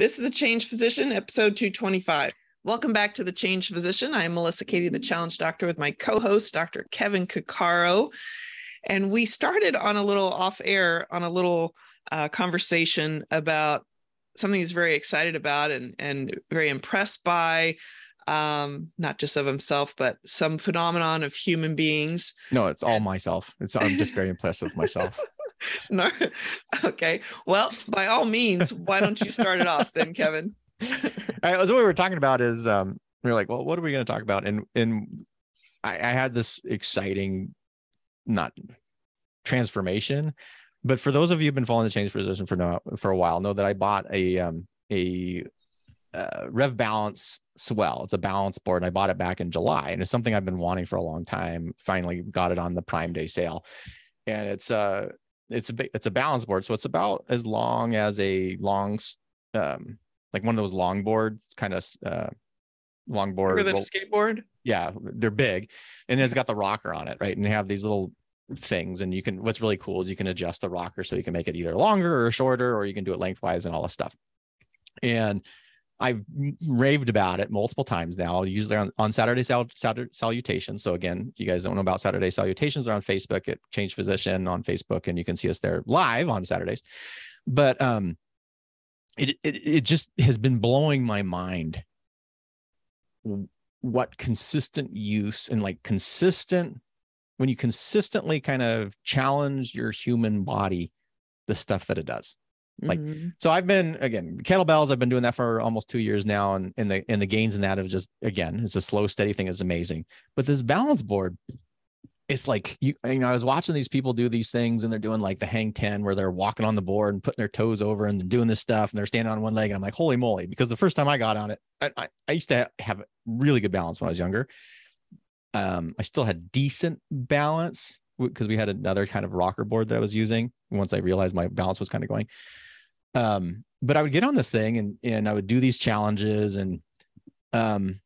This is the Changed Physician, episode 225. Welcome back to the Changed Physician. I am Melissa Cady, the Challenge Doctor, with my co-host, Dr. Kevin Cuccaro. And we started on a little off air on a little uh, conversation about something he's very excited about and, and very impressed by, um, not just of himself, but some phenomenon of human beings. No, it's all myself. It's I'm just very impressed with myself. no. Okay. Well, by all means, why don't you start it off then, Kevin? all right. So what we were talking about is um, we are like, well, what are we going to talk about? And and I, I had this exciting, not transformation, but for those of you who've been following the Changed Physician for now for a while, know that I bought a um a uh, Rev Balance Swell. It's a balance board, and I bought it back in July, and it's something I've been wanting for a long time. Finally, got it on the Prime Day sale, and it's uh it's a it's a balance board, so it's about as long as a long, um, like one of those long longboard kind of uh, longboard. Bigger than a skateboard. Yeah, they're big, and it's got the rocker on it, right? And they have these little things, and you can. What's really cool is you can adjust the rocker so you can make it either longer or shorter, or you can do it lengthwise and all this stuff. And I've raved about it multiple times now, usually on, on Saturday, sal- Saturday salutations. So again, if you guys don't know about Saturday salutations, they're on Facebook at Changed Physician on Facebook, and you can see us there live on Saturdays. But um, it it it just has been blowing my mind what consistent use and like consistent when you consistently kind of challenge your human body, the stuff that it does. Like, mm-hmm. so I've been again kettlebells. I've been doing that for almost two years now, and and the and the gains in that have just again, it's a slow, steady thing. It's amazing. But this balance board, it's like you, you know, I was watching these people do these things, and they're doing like the hang ten, where they're walking on the board and putting their toes over, and doing this stuff, and they're standing on one leg, and I'm like, holy moly! Because the first time I got on it, I, I, I used to have really good balance when I was younger. Um, I still had decent balance because we had another kind of rocker board that I was using once I realized my balance was kind of going um but i would get on this thing and and i would do these challenges and um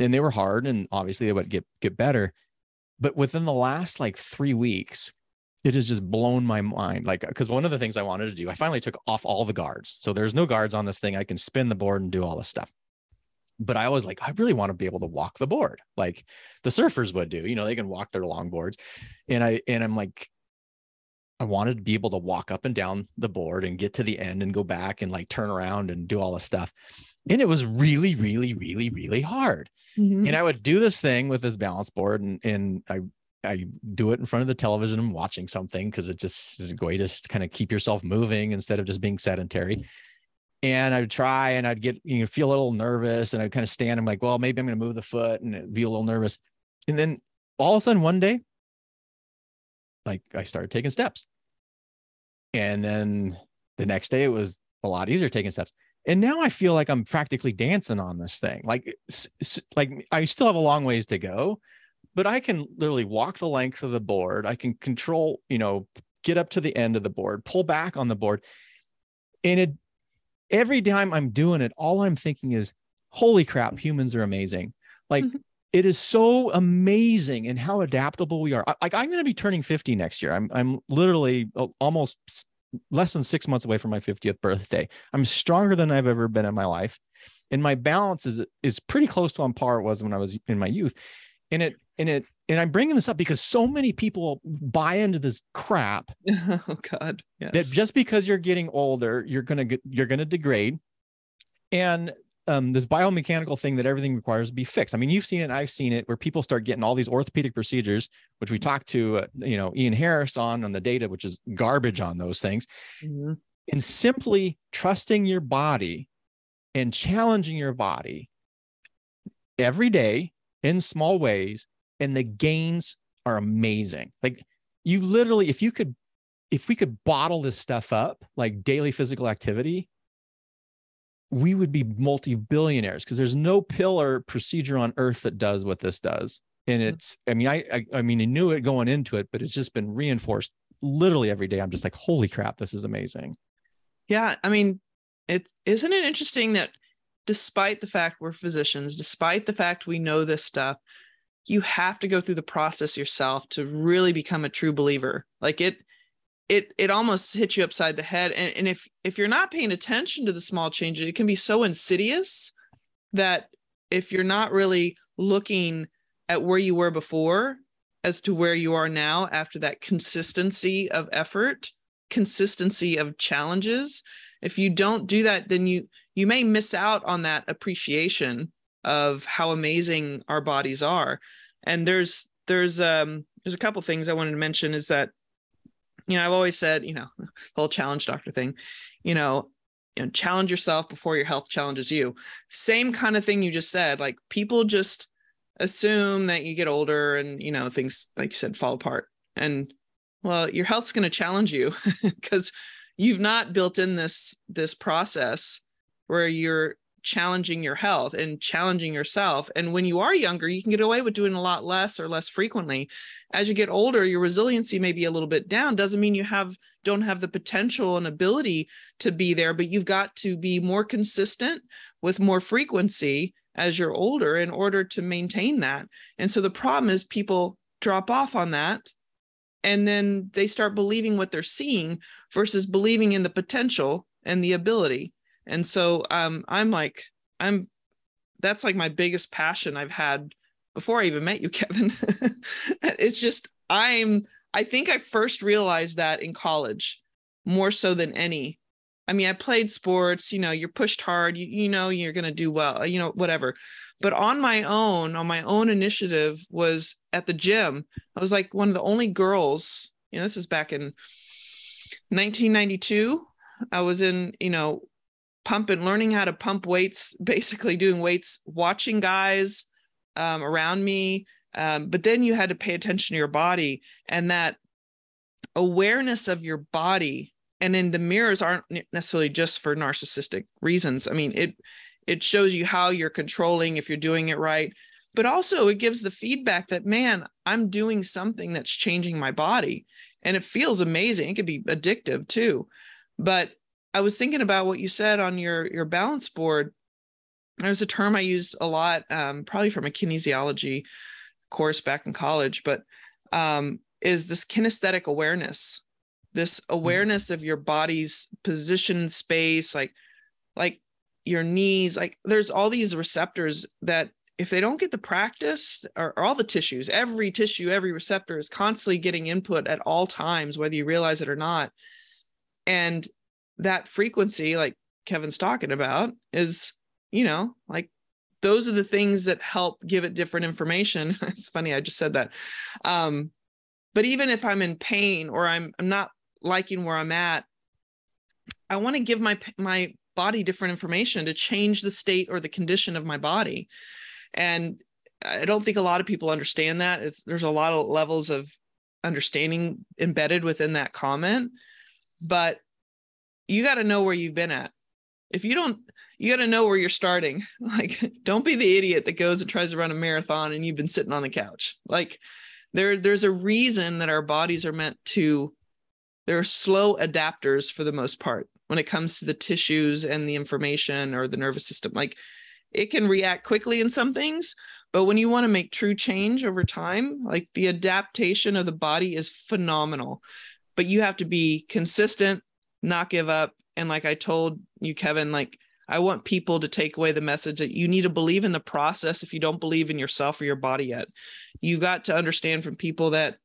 and they were hard and obviously they would get get better. But within the last like three weeks it has just blown my mind. Like because one of the things i wanted to do i finally took off all the guards. So there's no guards on this thing. I can spin the board and do all this stuff. But i was like i really want to be able to walk the board like the surfers would do you know they can walk their longboards. And i and i'm like I wanted to be able to walk up and down the board and get to the end and go back and like turn around and do all this stuff. And it was really, really, really, really hard. Mm-hmm. And I would do this thing with this balance board and, and I, I do it in front of the television and watching something because it just is a way to kind of keep yourself moving instead of just being sedentary. And I would try and I'd get, you know, feel a little nervous and I'd kind of stand. I'm like, well, maybe I'm going to move the foot and be a little nervous. And then all of a sudden one day, like I started taking steps. And then the next day it was a lot easier taking steps. And now I feel like I'm practically dancing on this thing. Like like I still have a long ways to go, but I can literally walk the length of the board. I can control, you know, get up to the end of the board, pull back on the board. And it every time I'm doing it, all I'm thinking is, holy crap, humans are amazing. Like mm-hmm it is so amazing and how adaptable we are. Like I'm going to be turning 50 next year. I'm I'm literally uh, almost less than 6 months away from my 50th birthday. I'm stronger than I've ever been in my life. And my balance is is pretty close to on par it was when I was in my youth. And it and it and I'm bringing this up because so many people buy into this crap. Oh God! Yes. That just because you're getting older, you're gonna get you're gonna degrade, and um, this biomechanical thing that everything requires to be fixed. I mean, you've seen it, I've seen it, where people start getting all these orthopedic procedures, which we talked to, uh, you know, Ian Harris on on the data, which is garbage on those things, mm-hmm. and simply trusting your body and challenging your body every day in small ways, and the gains are amazing. Like you literally, if you could, if we could bottle this stuff up, like daily physical activity, we would be multi-billionaires because there's no pill or procedure on earth that does what this does. And mm-hmm. it's i mean I, I, I mean i knew it going into it but it's just been reinforced literally every day. I'm just like holy crap this is amazing. Yeah i mean it isn't it interesting that despite the fact we're physicians despite the fact we know this stuff you have to go through the process yourself to really become a true believer? Like it it it almost hits you upside the head. And, and if if you're not paying attention to the small changes it can be so insidious that if you're not really looking at where you were before as to where you are now after that consistency of effort consistency of challenges if you don't do that then you you may miss out on that appreciation of how amazing our bodies are. And there's there's um there's a couple things i wanted to mention is that you know i've always said you know the whole challenge doctor thing you know you know challenge yourself before your health challenges you. Same kind of thing you just said like people just assume that you get older and you know things like you said fall apart. And well your health's going to challenge you because you've not built in this this process where you're challenging your health and challenging yourself. And when you are younger, you can get away with doing a lot less or less frequently. As you get older, your resiliency may be a little bit down. Doesn't mean you have don't have the potential and ability to be there, but you've got to be more consistent with more frequency as you're older in order to maintain that. And so the problem is people drop off on that and then they start believing what they're seeing versus believing in the potential and the ability and so um, i'm like i'm that's like my biggest passion i've had before i even met you kevin. It's just i'm i think i first realized that in college more so than any. I mean i played sports you know you're pushed hard you, you know you're going to do well you know whatever. But on my own on my own initiative was at the gym. I was like one of the only girls you know this is back in 1992 i was in you know pumping, learning how to pump weights, basically doing weights, watching guys um, around me. Um, but then you had to pay attention to your body and that awareness of your body. And then the mirrors aren't necessarily just for narcissistic reasons. I mean, it it shows you how you're controlling if you're doing it right, but also it gives the feedback that man, I'm doing something that's changing my body, and it feels amazing. It could be addictive too, but I was thinking about what you said on your your balance board. There's a term I used a lot, um, probably from a kinesiology course back in college, but um, is this kinesthetic awareness, this mm-hmm. awareness mm-hmm. of your body's position, space, like like your knees, like there's all these receptors that if they don't get the practice or, or all the tissues, every tissue, every receptor is constantly getting input at all times, whether you realize it or not. And that frequency like kevin's talking about is you know like those are the things that help give it different information. It's funny i just said that. Um but even if i'm in pain or i'm i'm not liking where i'm at i want to give my my body different information to change the state or the condition of my body. And i don't think a lot of people understand that. It's there's a lot of levels of understanding embedded within that comment. But you got to know where you've been at. If you don't, you got to know where you're starting. Like, don't be the idiot that goes and tries to run a marathon and you've been sitting on the couch. Like, there, there's a reason that our bodies are meant to. They're slow adapters for the most part when it comes to the tissues and the information or the nervous system. Like, it can react quickly in some things, but when you want to make true change over time, like the adaptation of the body is phenomenal. But you have to be consistent not give up. And like I told you, Kevin, like I want people to take away the message that you need to believe in the process if you don't believe in yourself or your body yet. You got to understand from people that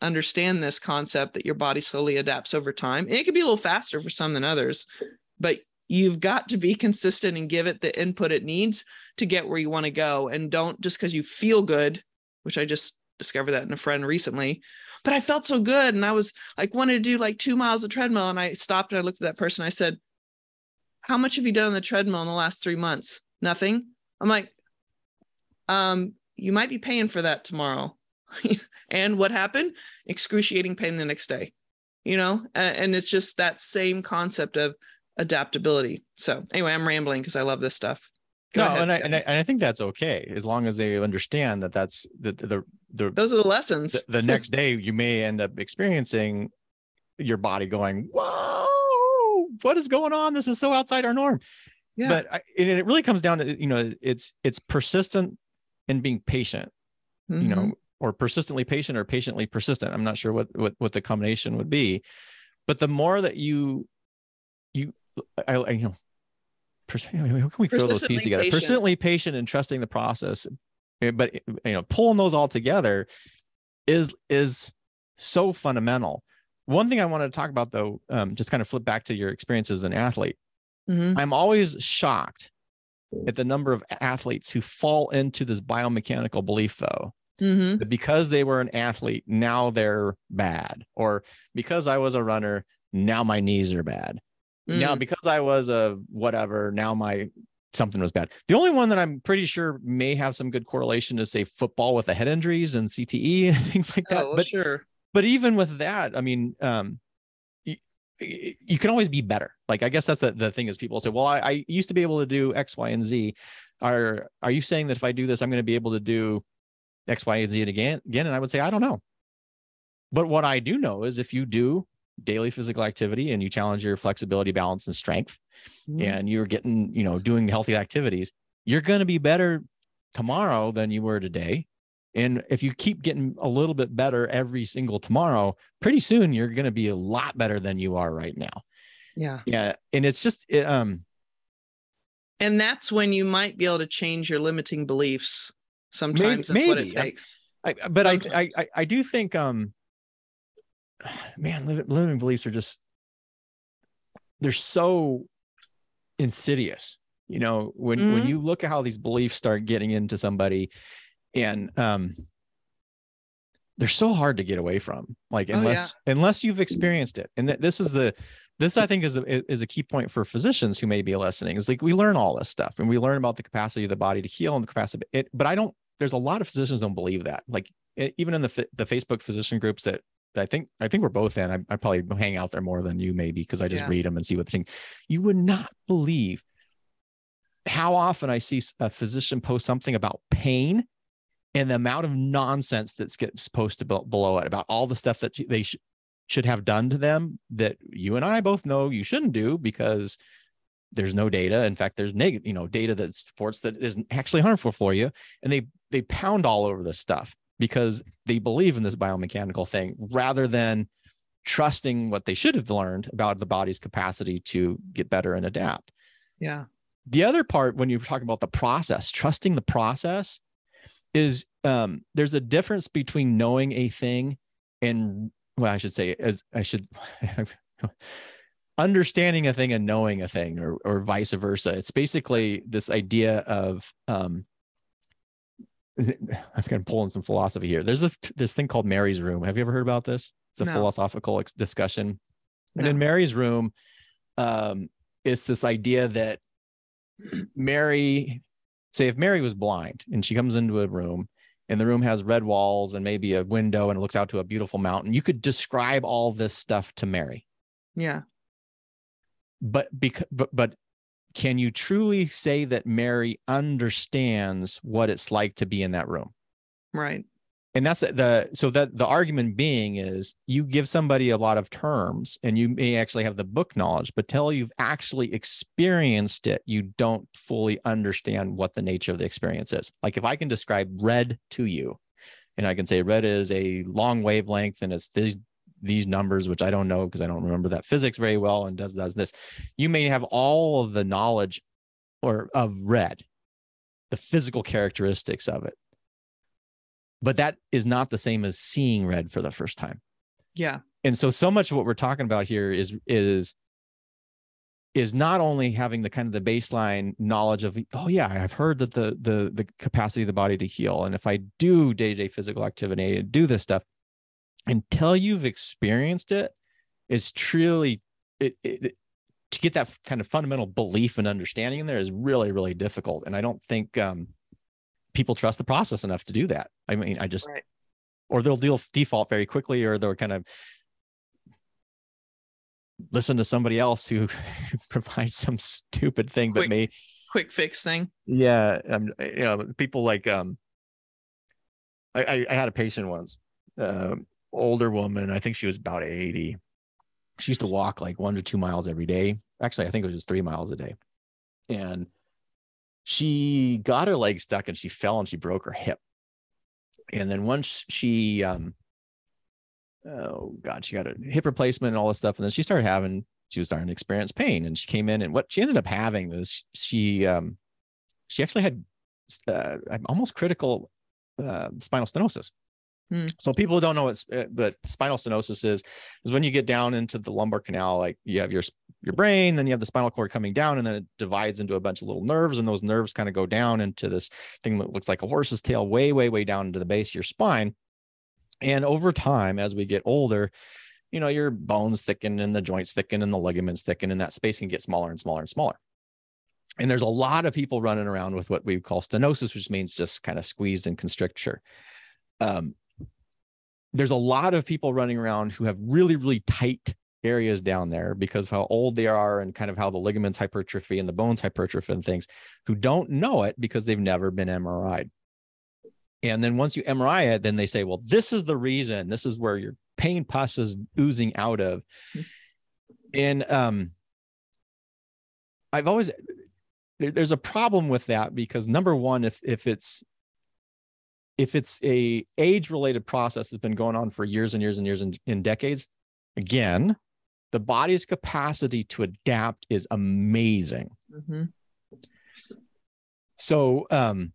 understand this concept that your body slowly adapts over time. And it could be a little faster for some than others, but you've got to be consistent and give it the input it needs to get where you want to go. And don't just because you feel good, which I just discovered that in a friend recently, but I felt so good. And I was like, wanted to do like two miles of treadmill. And I stopped and I looked at that person. I said, How much have you done on the treadmill in the last three months? Nothing. I'm like, um, you might be paying for that tomorrow. and what happened? Excruciating pain the next day, you know? And it's just that same concept of adaptability. So anyway, I'm rambling because I love this stuff. Go no, ahead, and I, and I, and I think that's okay as long as they understand that that's the the, the those are the lessons. The, the next day, you may end up experiencing your body going, "Whoa, what is going on? This is so outside our norm." Yeah. But I, and it really comes down to you know it's it's persistent and being patient, mm-hmm. you know, mm-hmm. or persistently patient or patiently persistent. I'm not sure what what what the combination would be, but the more that you you I, I you know pers- how can we throw those pieces together patient. persistently patient and trusting the process but you know pulling those all together is is so fundamental one thing i wanted to talk about though um, just kind of flip back to your experience as an athlete mm-hmm. i'm always shocked at the number of athletes who fall into this biomechanical belief though mm-hmm. that because they were an athlete now they're bad or because i was a runner now my knees are bad mm. now because i was a whatever now my something was bad the only one that i'm pretty sure may have some good correlation is say football with the head injuries and cte and things like that oh, but sure but even with that i mean um you can always be better. Like I guess that's the, the thing is people say, well, I, I used to be able to do X, Y, and Z. Are are you saying that if I do this, I'm going to be able to do X, Y, and Z again? Again, and I would say I don't know. But what I do know is if you do daily physical activity and you challenge your flexibility, balance, and strength, mm-hmm. and you're getting, you know, doing healthy activities, you're going to be better tomorrow than you were today. And if you keep getting a little bit better every single tomorrow, pretty soon you're going to be a lot better than you are right now. Yeah. Yeah. And it's just, it, um, and that's when you might be able to change your limiting beliefs. Sometimes maybe, that's what it takes. I, but I, I, I do think, um, man, limiting beliefs are just, they're so insidious. You know, when, mm-hmm. when you look at how these beliefs start getting into somebody, and um they're so hard to get away from like unless oh, yeah. unless you've experienced it and th- this is the this i think is a, is a key point for physicians who may be listening is like we learn all this stuff and we learn about the capacity of the body to heal and the capacity it but i don't there's a lot of physicians don't believe that like even in the the facebook physician groups that I think I think we're both in. I, I probably hang out there more than you maybe because I just yeah. read them and see what they think. You would not believe how often I see a physician post something about pain and the amount of nonsense that gets posted below it about all the stuff that they sh- should have done to them that you and I both know you shouldn't do because there's no data. In fact, there's negative, you know, data that supports that isn't actually harmful for you. And they they pound all over this stuff because they believe in this biomechanical thing rather than trusting what they should have learned about the body's capacity to get better and adapt. Yeah. The other part when you're talking about the process, trusting the process, is um, there's a difference between knowing a thing and well, I should say as I should understanding a thing and knowing a thing or or vice versa. It's basically this idea of um I'm going to pull in some philosophy here. There's a this thing called Mary's Room. Have you ever heard about this? It's a no. philosophical discussion. And in Mary's Room, um, it's this idea that Mary say if Mary was blind and she comes into a room and the room has red walls and maybe a window and it looks out to a beautiful mountain, you could describe all this stuff to Mary. Yeah. But because but but can you truly say that Mary understands what it's like to be in that room? Right and that's the so that the argument being is you give somebody a lot of terms and you may actually have the book knowledge but till you've actually experienced it you don't fully understand what the nature of the experience is like if i can describe red to you and i can say red is a long wavelength and it's these these numbers which i don't know because i don't remember that physics very well and does does this. You may have all of the knowledge or of red the physical characteristics of it. But that is not the same as seeing red for the first time. Yeah. And so so much of what we're talking about here is is is not only having the kind of the baseline knowledge of oh yeah i've heard that the the the capacity of the body to heal. And if i do day-to-day physical activity and do this stuff until you've experienced it it's truly it, it, to get that kind of fundamental belief and understanding in there is really really difficult and i don't think um people trust the process enough to do that. I mean, I just, right. or they'll deal default very quickly, or they'll kind of listen to somebody else who provides some stupid thing quick, that may quick fix thing. Yeah, um, you know, people like um, I I, I had a patient once, um, older woman. I think she was about eighty. She used to walk like one to two miles every day. Actually, I think it was just three miles a day, and she got her leg stuck and she fell and she broke her hip. And then once she um oh god, she got a hip replacement and all this stuff, and then she started having she was starting to experience pain, and she came in, and what she ended up having was she um she actually had uh, almost critical uh, spinal stenosis. Hmm. So people don't know what, but spinal stenosis is is when you get down into the lumbar canal, like you have your your brain, then you have the spinal cord coming down, and then it divides into a bunch of little nerves, and those nerves kind of go down into this thing that looks like a horse's tail, way, way, way down into the base of your spine. And over time, as we get older, you know, your bones thicken and the joints thicken and the ligaments thicken, and that space can get smaller and smaller and smaller. And there's a lot of people running around with what we call stenosis, which means just kind of squeezed and constricture. Um, there's a lot of people running around who have really, really tight areas down there because of how old they are and kind of how the ligaments hypertrophy and the bones hypertrophy and things who don't know it because they've never been MRI'd. And then once you MRI it, then they say, well, this is the reason. This is where your pain pus is oozing out of. And um, I've always there, there's a problem with that because number one, if if it's if it's a age related process that's been going on for years and years and years and in decades, again, the body's capacity to adapt is amazing. Mm-hmm. So, um,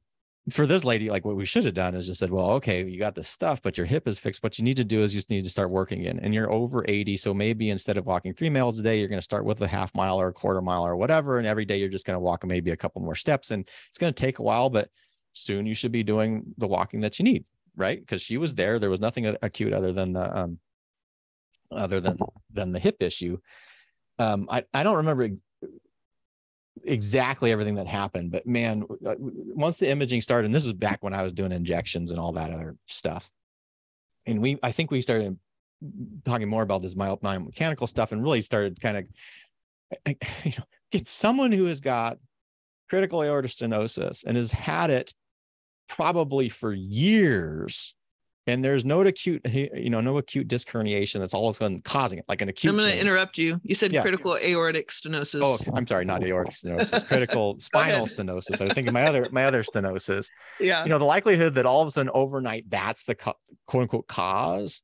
for this lady, like what we should have done is just said, well, okay, you got this stuff, but your hip is fixed. What you need to do is you just need to start working in, and you're over 80. So maybe instead of walking three miles a day, you're going to start with a half mile or a quarter mile or whatever. And every day you're just going to walk maybe a couple more steps. And it's going to take a while, but soon you should be doing the walking that you need, right? Because she was there. There was nothing acute other than the um, other than than the hip issue. Um, I I don't remember exactly everything that happened, but man, uh, once the imaging started, and this is back when I was doing injections and all that other stuff, and we I think we started talking more about this biomechanical stuff and really started kind of you know get someone who has got critical aortic stenosis and has had it probably for years and there's no acute you know no acute disc herniation that's all of a sudden causing it like an acute i'm going to interrupt you. You said yeah. critical aortic stenosis. Oh i'm sorry not aortic stenosis critical spinal stenosis. I think my other my other stenosis. Yeah. You know the likelihood that all of a sudden overnight that's the quote unquote cause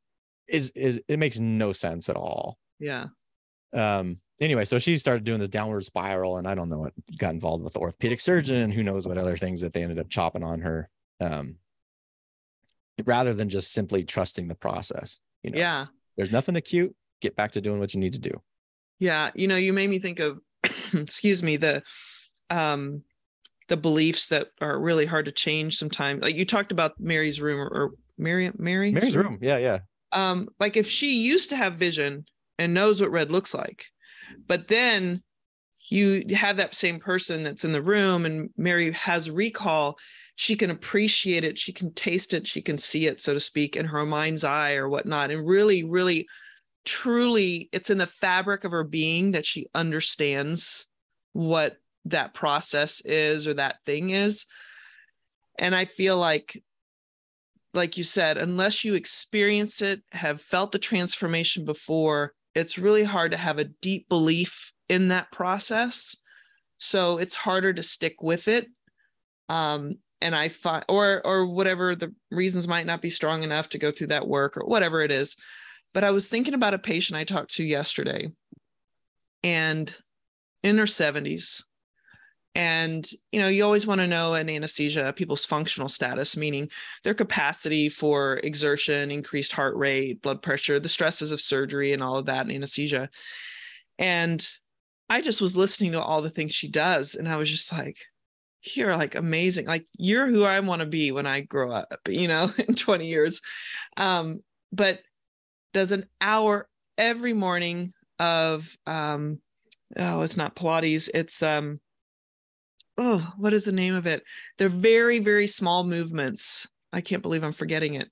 is is it makes no sense at all. Yeah. Um anyway so she started doing this downward spiral and i don't know what got involved with the orthopedic surgeon and who knows what other things that they ended up chopping on her um rather than just simply trusting the process. You know, yeah, there's nothing acute. Get back to doing what you need to do. Yeah, you know, you made me think of, excuse me, the, um, the beliefs that are really hard to change sometimes. Like you talked about Mary's room or, or Mary, Mary, Mary's room. room. Yeah, yeah. Um, like if she used to have vision and knows what red looks like, but then you have that same person that's in the room and Mary has recall she can appreciate it she can taste it she can see it so to speak in her mind's eye or whatnot and really really truly it's in the fabric of her being that she understands what that process is or that thing is. And i feel like like you said unless you experience it have felt the transformation before it's really hard to have a deep belief in that process. So it's harder to stick with it. Um, and I find or or whatever the reasons might not be strong enough to go through that work or whatever it is. But I was thinking about a patient I talked to yesterday and in her 70s. And you know, you always want to know in anesthesia people's functional status, meaning their capacity for exertion, increased heart rate, blood pressure, the stresses of surgery, and all of that in anesthesia. And I just was listening to all the things she does, and I was just like, you're like amazing. Like you're who i want to be when i grow up you know in 20 years. Um but does an hour every morning of um oh it's not pilates it's um oh what is the name of it? They're very very small movements. I can't believe i'm forgetting it.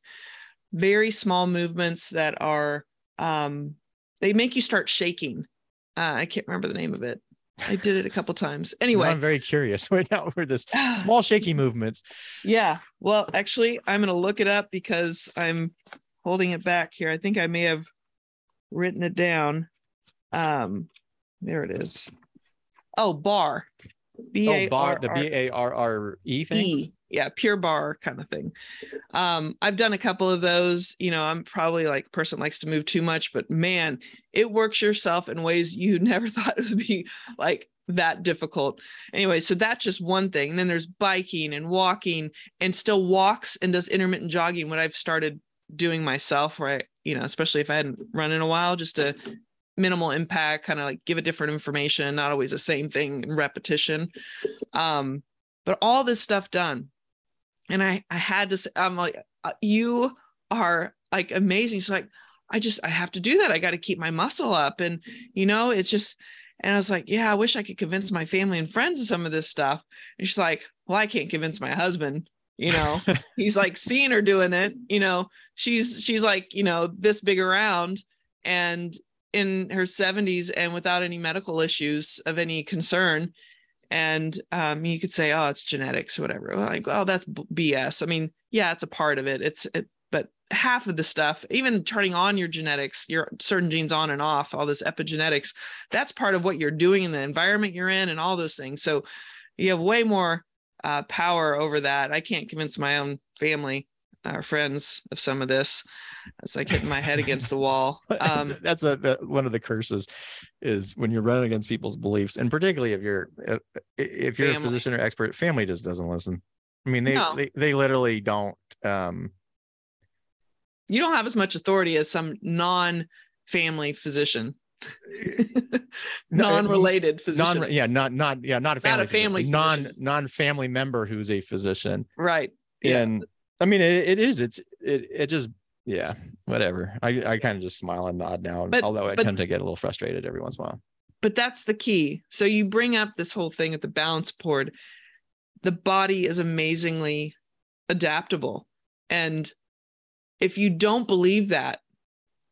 Very small movements that are um they make you start shaking. Uh, i can't remember the name of it I did it a couple times. Anyway, now I'm very curious right now for this small shaky movements. Yeah. Well, actually, I'm going to look it up because I'm holding it back here. I think I may have written it down. Um, there it is. Oh, barre. Oh, B A R. The B A R R E thing. E. yeah Pure Barre kind of thing. Um i've done a couple of those you know i'm probably like person likes to move too much but man it works yourself in ways you never thought it would be like that difficult. Anyway so that's just one thing. And then there's biking and walking and still walks and does intermittent jogging what i've started doing myself right? You know especially if i hadn't run in a while just to minimal impact kind of like give it different information not always the same thing in repetition. Um but all this stuff done and I I had to say, I'm like, uh, you are like amazing. She's like, I just I have to do that. I got to keep my muscle up, and you know, it's just. And I was like, yeah, I wish I could convince my family and friends of some of this stuff. And she's like, well, I can't convince my husband. You know, he's like seeing her doing it. You know, she's she's like, you know, this big around and in her 70s and without any medical issues of any concern and um, you could say oh it's genetics or whatever. Like oh that's bs i mean yeah it's a part of it. It's it, but half of the stuff even turning on your genetics your certain genes on and off all this epigenetics that's part of what you're doing in the environment you're in and all those things. So you have way more uh, power over that. I can't convince my own family or friends of some of this it's like hitting my head against the wall. Um, that's a, the, one of the curses is when you're running against people's beliefs and particularly if you're if you're family. a physician or expert family just doesn't listen. I mean they no. they, they literally don't um you don't have as much authority as some non-family physician. Non-related physician. non, yeah not not yeah not a family, not a family non non-family member who's a physician. Right. And i mean it, it is it's it, it just yeah, whatever. I, I kind of just smile and nod now, but, although I but, tend to get a little frustrated every once in a while. But that's the key. So you bring up this whole thing at the balance board. The body is amazingly adaptable. And if you don't believe that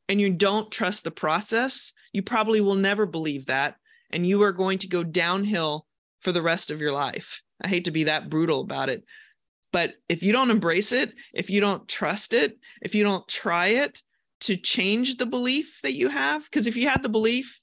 and you don't trust the process, you probably will never believe that. And you are going to go downhill for the rest of your life. I hate to be that brutal about it, but if you don't embrace it, if you don't trust it, if you don't try it to change the belief that you have, because if you had the belief,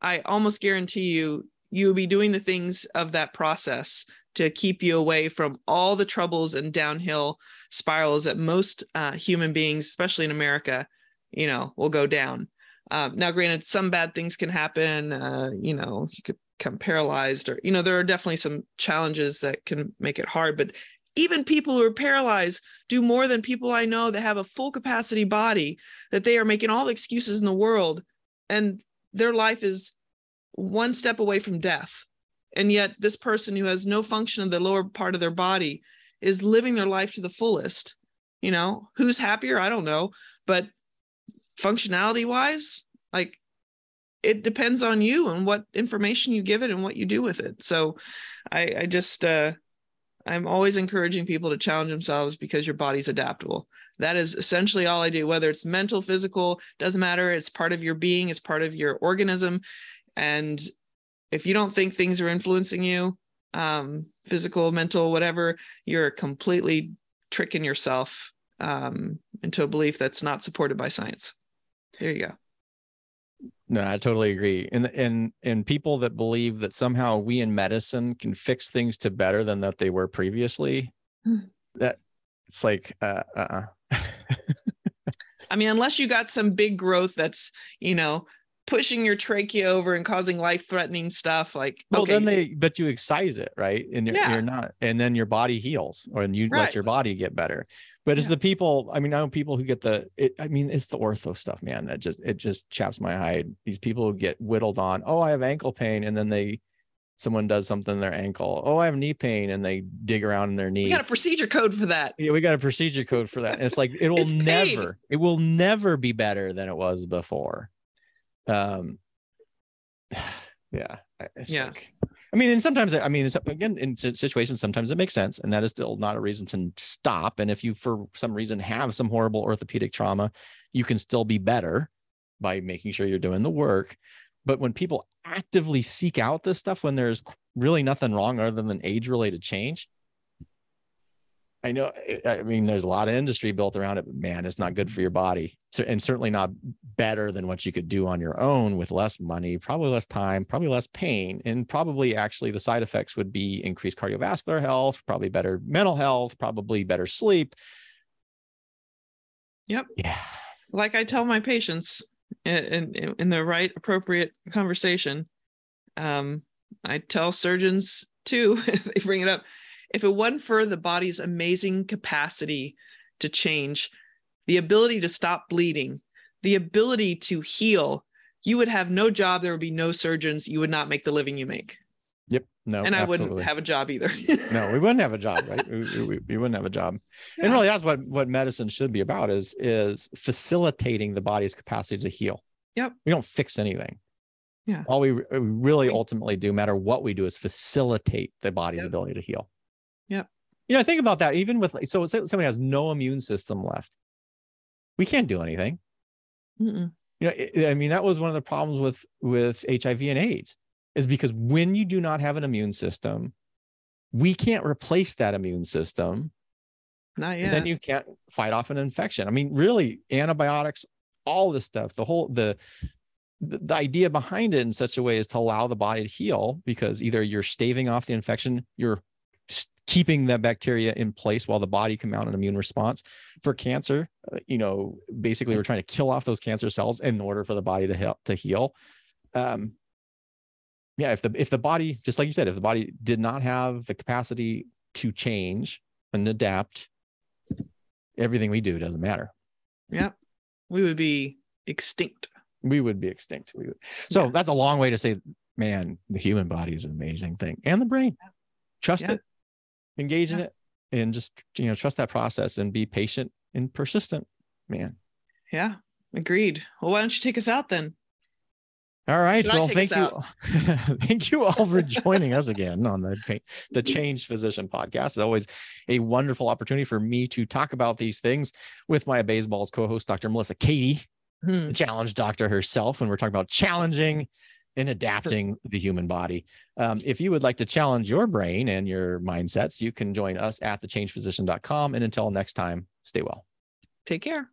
I almost guarantee you, you'll be doing the things of that process to keep you away from all the troubles and downhill spirals that most uh, human beings, especially in America, you know, will go down. Um, now, granted, some bad things can happen. Uh, you know, you could become paralyzed, or you know, there are definitely some challenges that can make it hard. But even people who are paralyzed do more than people I know that have a full capacity body, that they are making all the excuses in the world and their life is one step away from death. And yet, this person who has no function of the lower part of their body is living their life to the fullest. You know, who's happier? I don't know. But functionality wise, like it depends on you and what information you give it and what you do with it. So I, I just, uh, I'm always encouraging people to challenge themselves because your body's adaptable. That is essentially all I do, whether it's mental, physical, doesn't matter. It's part of your being, it's part of your organism. And if you don't think things are influencing you, um, physical, mental, whatever, you're completely tricking yourself um, into a belief that's not supported by science. There you go. No, I totally agree. And and and people that believe that somehow we in medicine can fix things to better than that they were previously, hmm. that it's like uh uh I mean, unless you got some big growth that's, you know, pushing your trachea over and causing life-threatening stuff like well okay. then they but you excise it right and you're, yeah. you're not and then your body heals or and you right. let your body get better but it's the people i mean i know people who get the it, i mean it's the ortho stuff man that just it just chaps my hide. These people who get whittled on oh i have ankle pain and then they someone does something in their ankle oh i have knee pain and they dig around in their knee. we got a procedure code for that. Yeah we got a procedure code for that and it's like it will never it will never be better than it was before. Um yeah yeah. like, I mean, and sometimes, I mean, again, in situations, sometimes it makes sense, and that is still not a reason to stop. And if you, for some reason, have some horrible orthopedic trauma, you can still be better by making sure you're doing the work. But when people actively seek out this stuff, when there's really nothing wrong other than age related change, I know. I mean, there's a lot of industry built around it, but man, it's not good for your body. So, and certainly not better than what you could do on your own with less money, probably less time, probably less pain, and probably actually the side effects would be increased cardiovascular health, probably better mental health, probably better sleep. Yep. Yeah. Like I tell my patients in, in, in the right appropriate conversation, um, I tell surgeons too, they bring it up if it wasn't for the body's amazing capacity to change, the ability to stop bleeding, the ability to heal, you would have no job. There would be no surgeons. You would not make the living you make. Yep. No. And I absolutely. wouldn't have a job either. no, we wouldn't have a job, right? we, we, we, wouldn't have a job. Yeah. And really, that's what what medicine should be about is is facilitating the body's capacity to heal. Yep. We don't fix anything. Yeah. All we, we really ultimately do, matter what we do, is facilitate the body's yep. ability to heal. Yep. You know, think about that. Even with so somebody has no immune system left, we can't do anything. Mm-mm. You know, it, I mean, that was one of the problems with with HIV and AIDS, is because when you do not have an immune system, we can't replace that immune system. Not yet. then you can't fight off an infection. I mean, really, antibiotics, all this stuff, the whole the, the idea behind it in such a way is to allow the body to heal because either you're staving off the infection, you're keeping that bacteria in place while the body can mount an immune response for cancer uh, you know basically we're trying to kill off those cancer cells in order for the body to help to heal um yeah if the if the body just like you said if the body did not have the capacity to change and adapt everything we do doesn't matter yeah we would be extinct we would be extinct we would. so yeah. that's a long way to say man the human body is an amazing thing and the brain trust yeah. it engage yeah. in it and just you know trust that process and be patient and persistent man. Yeah agreed. Well why don't you take us out then? All right. Well thank you thank you all for joining us again on the the changed physician podcast. It's always a wonderful opportunity for me to talk about these things with my baseballs co-host dr Melissa Cady hmm. the challenge doctor herself when we're talking about challenging in adapting the human body. Um, if you would like to challenge your brain and your mindsets, you can join us at thechangedphysician.com. And until next time, stay well. Take care.